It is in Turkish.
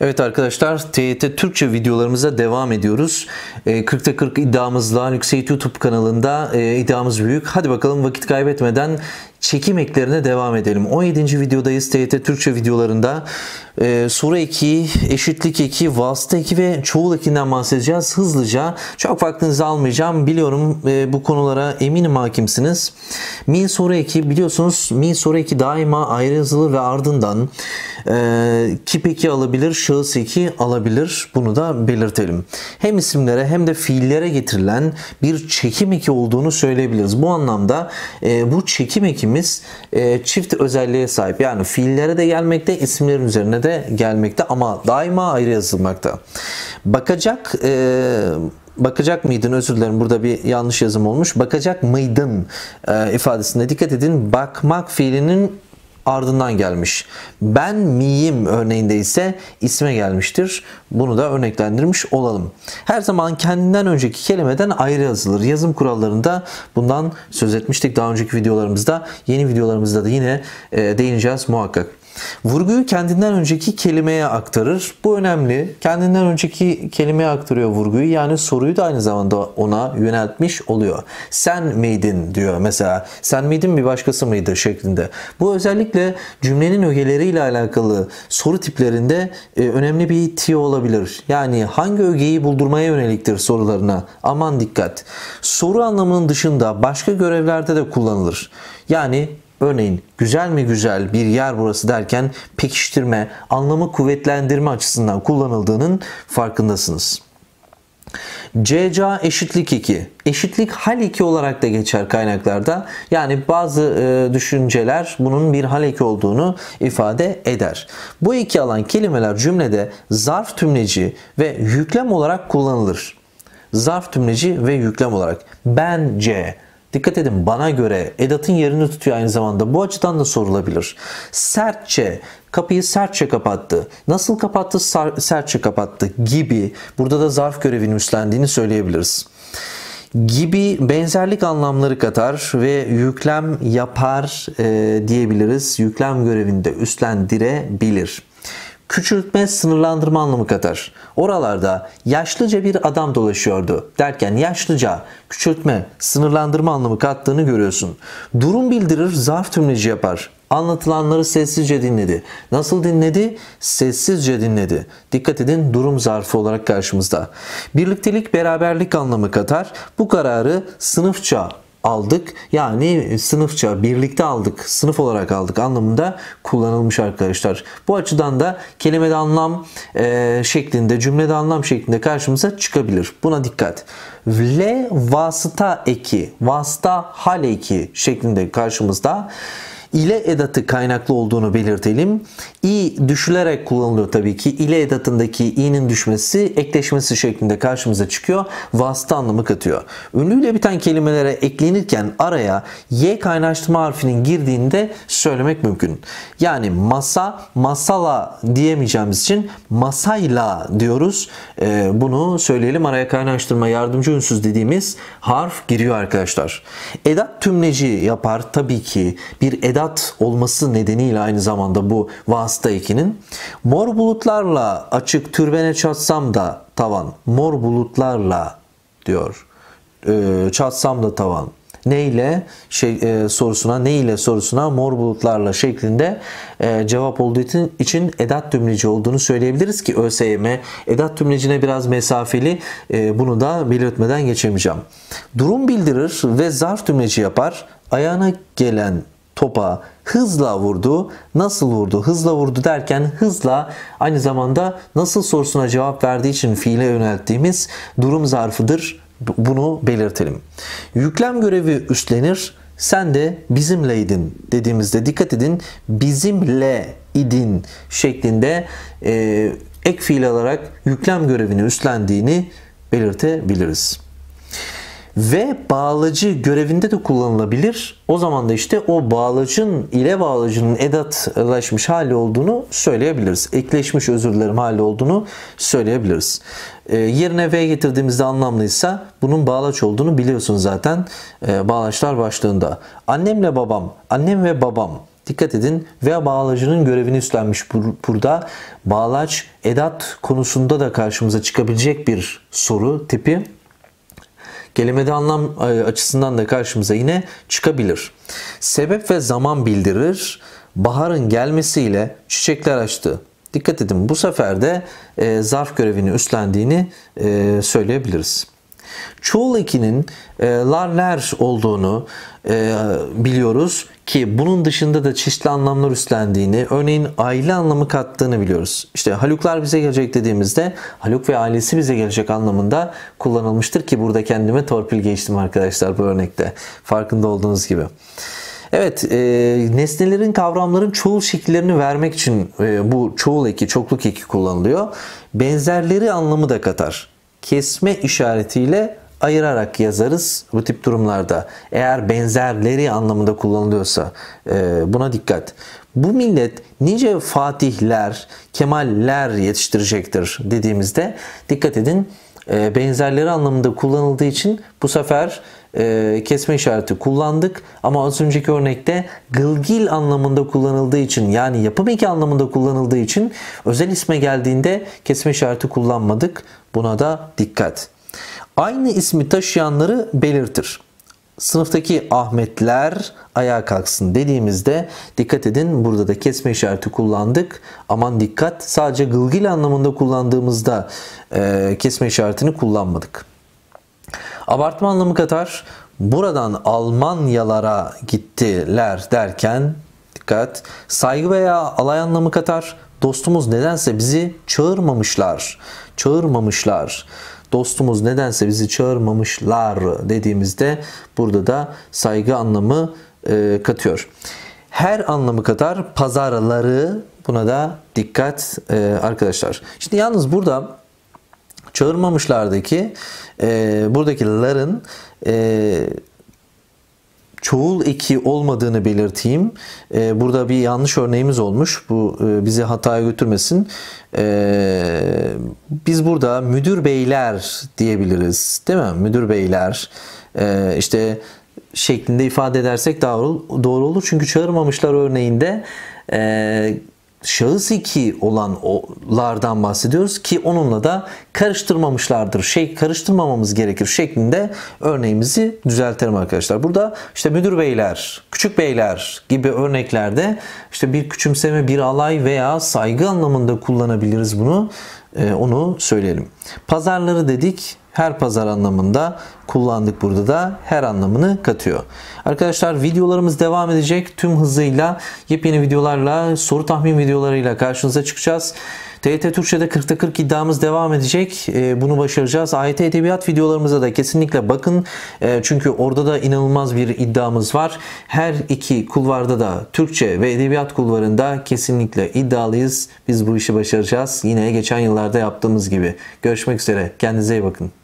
Evet arkadaşlar TYT Türkçe videolarımıza devam ediyoruz. E, 40'ta 40 iddiamızla Yüksek YouTube kanalında e, iddiamız büyük. Hadi bakalım vakit kaybetmeden çekim eklerine devam edelim. 17. videodayız TYT Türkçe videolarında. Ee, soru 2, eşitlik 2, vasıta 2 ve çoğul ekinden bahsedeceğiz. Hızlıca çok vaktinizi almayacağım. Biliyorum e, bu konulara eminim hakimsiniz. Min soru 2 biliyorsunuz min soru 2 daima ayrı yazılır ve ardından e, kip 2 alabilir, şahıs 2 alabilir. Bunu da belirtelim. Hem isimlere hem de fiillere getirilen bir çekim eki olduğunu söyleyebiliriz. Bu anlamda e, bu çekim ekimiz e, çift özelliğe sahip. Yani fiillere de gelmekte, isimlerin üzerine de gelmekte ama daima ayrı yazılmakta. Bakacak e, bakacak mıydın özür dilerim burada bir yanlış yazım olmuş. Bakacak mıydın e, ifadesine dikkat edin. Bakmak fiilinin ardından gelmiş. Ben miyim örneğinde ise isme gelmiştir. Bunu da örneklendirmiş olalım. Her zaman kendinden önceki kelimeden ayrı yazılır. Yazım kurallarında bundan söz etmiştik daha önceki videolarımızda. Yeni videolarımızda da yine e, değineceğiz muhakkak. Vurguyu kendinden önceki kelimeye aktarır. Bu önemli. Kendinden önceki kelimeye aktarıyor vurguyu. Yani soruyu da aynı zamanda ona yöneltmiş oluyor. Sen miydin diyor mesela. Sen miydin bir başkası mıydı şeklinde. Bu özellikle cümlenin ögeleriyle alakalı soru tiplerinde e, önemli bir tiyo olabilir. Yani hangi ögeyi buldurmaya yöneliktir sorularına. Aman dikkat. Soru anlamının dışında başka görevlerde de kullanılır. Yani Örneğin güzel mi güzel bir yer burası derken pekiştirme, anlamı kuvvetlendirme açısından kullanıldığının farkındasınız. CCA eşitlik 2. Eşitlik hal 2 olarak da geçer kaynaklarda. Yani bazı e, düşünceler bunun bir hal 2 olduğunu ifade eder. Bu iki alan kelimeler cümlede zarf tümleci ve yüklem olarak kullanılır. Zarf tümleci ve yüklem olarak. Bence, Dikkat edin bana göre edatın yerini tutuyor aynı zamanda. Bu açıdan da sorulabilir. Sertçe, kapıyı sertçe kapattı. Nasıl kapattı? Sertçe kapattı gibi. Burada da zarf görevini üstlendiğini söyleyebiliriz gibi benzerlik anlamları katar ve yüklem yapar e, diyebiliriz. Yüklem görevinde üstlendirebilir. Küçültme sınırlandırma anlamı katar. Oralarda yaşlıca bir adam dolaşıyordu derken yaşlıca küçültme sınırlandırma anlamı kattığını görüyorsun. Durum bildirir zarf tümleci yapar. Anlatılanları sessizce dinledi. Nasıl dinledi? Sessizce dinledi. Dikkat edin durum zarfı olarak karşımızda. Birliktelik beraberlik anlamı katar. Bu kararı sınıfça aldık. Yani sınıfça birlikte aldık, sınıf olarak aldık anlamında kullanılmış arkadaşlar. Bu açıdan da kelimede anlam e, şeklinde, cümlede anlam şeklinde karşımıza çıkabilir. Buna dikkat. Le vasıta eki, vasıta hal eki şeklinde karşımızda ile edatı kaynaklı olduğunu belirtelim. i düşülerek kullanılıyor tabii ki. ile edatındaki i'nin düşmesi ekleşmesi şeklinde karşımıza çıkıyor. Vasıta anlamı katıyor. Ünlüyle biten kelimelere eklenirken araya y kaynaştırma harfinin girdiğinde söylemek mümkün. Yani masa, masala diyemeyeceğimiz için masayla diyoruz. Ee, bunu söyleyelim. Araya kaynaştırma yardımcı ünsüz dediğimiz harf giriyor arkadaşlar. Edat tümleci yapar tabii ki. Bir edat edat olması nedeniyle aynı zamanda bu vasıta ekinin mor bulutlarla açık türbene çatsam da tavan mor bulutlarla diyor ee, çatsam da tavan neyle şey e, sorusuna ne ile sorusuna mor bulutlarla şeklinde e, cevap olduğu için, için edat tümleci olduğunu söyleyebiliriz ki ÖSYM edat tümlecine biraz mesafeli e, bunu da belirtmeden geçemeyeceğim. Durum bildirir ve zarf tümleci yapar. Ayağına gelen topa hızla vurdu. Nasıl vurdu? Hızla vurdu derken hızla aynı zamanda nasıl sorusuna cevap verdiği için fiile yönelttiğimiz durum zarfıdır. Bunu belirtelim. Yüklem görevi üstlenir. Sen de bizimleydin dediğimizde dikkat edin. Bizimle idin şeklinde e, ek fiil alarak yüklem görevini üstlendiğini belirtebiliriz ve bağlacı görevinde de kullanılabilir. O zaman da işte o bağlacın ile bağlacının edatlaşmış hali olduğunu söyleyebiliriz. Ekleşmiş özür dilerim hali olduğunu söyleyebiliriz. E, yerine V getirdiğimizde anlamlıysa bunun bağlaç olduğunu biliyorsun zaten e, bağlaçlar başlığında. Annemle babam, annem ve babam dikkat edin ve bağlacının görevini üstlenmiş burada. Bağlaç edat konusunda da karşımıza çıkabilecek bir soru tipi. Kelimede anlam e, açısından da karşımıza yine çıkabilir. Sebep ve zaman bildirir. Baharın gelmesiyle çiçekler açtı. Dikkat edin bu sefer de e, zarf görevini üstlendiğini e, söyleyebiliriz. Çoğul ekinin e, larler olduğunu e, biliyoruz ki bunun dışında da çeşitli anlamlar üstlendiğini, örneğin aile anlamı kattığını biliyoruz. İşte Haluklar bize gelecek dediğimizde Haluk ve ailesi bize gelecek anlamında kullanılmıştır ki burada kendime torpil geçtim arkadaşlar bu örnekte. Farkında olduğunuz gibi. Evet, e, nesnelerin, kavramların çoğul şekillerini vermek için e, bu çoğul eki, çokluk eki kullanılıyor. Benzerleri anlamı da katar. Kesme işaretiyle ayırarak yazarız bu tip durumlarda. Eğer benzerleri anlamında kullanılıyorsa e, buna dikkat. Bu millet nice fatihler, kemaller yetiştirecektir dediğimizde dikkat edin e, benzerleri anlamında kullanıldığı için bu sefer e, kesme işareti kullandık. Ama az önceki örnekte gılgil anlamında kullanıldığı için yani yapım eki anlamında kullanıldığı için özel isme geldiğinde kesme işareti kullanmadık. Buna da dikkat. Aynı ismi taşıyanları belirtir. Sınıftaki Ahmetler ayağa kalksın dediğimizde dikkat edin burada da kesme işareti kullandık. Aman dikkat sadece gılgil anlamında kullandığımızda e, kesme işaretini kullanmadık. Abartma anlamı katar. Buradan Almanyalara gittiler derken dikkat saygı veya alay anlamı katar. Dostumuz nedense bizi çağırmamışlar. Çağırmamışlar. Dostumuz nedense bizi çağırmamışlar dediğimizde burada da saygı anlamı e, katıyor. Her anlamı kadar pazarları buna da dikkat e, arkadaşlar. Şimdi yalnız burada çağırmamışlardaki e, buradaki ların e, çoğul eki olmadığını belirteyim. E, burada bir yanlış örneğimiz olmuş. Bu e, bizi hataya götürmesin. E, biz burada müdür beyler diyebiliriz. Değil mi? Müdür beyler. E, işte şeklinde ifade edersek doğru olur. Çünkü çağırmamışlar örneğinde e, şahıs iki olanlardan bahsediyoruz ki onunla da karıştırmamışlardır. Şey karıştırmamamız gerekir şeklinde örneğimizi düzeltelim arkadaşlar. Burada işte müdür beyler, küçük beyler gibi örneklerde işte bir küçümseme, bir alay veya saygı anlamında kullanabiliriz bunu. Ee, onu söyleyelim. Pazarları dedik her pazar anlamında kullandık burada da her anlamını katıyor. Arkadaşlar videolarımız devam edecek. Tüm hızıyla yepyeni videolarla soru tahmin videolarıyla karşınıza çıkacağız. TYT Türkçe'de 40'ta 40 iddiamız devam edecek. Ee, bunu başaracağız. AYT Edebiyat videolarımıza da kesinlikle bakın. Ee, çünkü orada da inanılmaz bir iddiamız var. Her iki kulvarda da Türkçe ve Edebiyat kulvarında kesinlikle iddialıyız. Biz bu işi başaracağız. Yine geçen yıllarda yaptığımız gibi. Görüşmek üzere. Kendinize iyi bakın.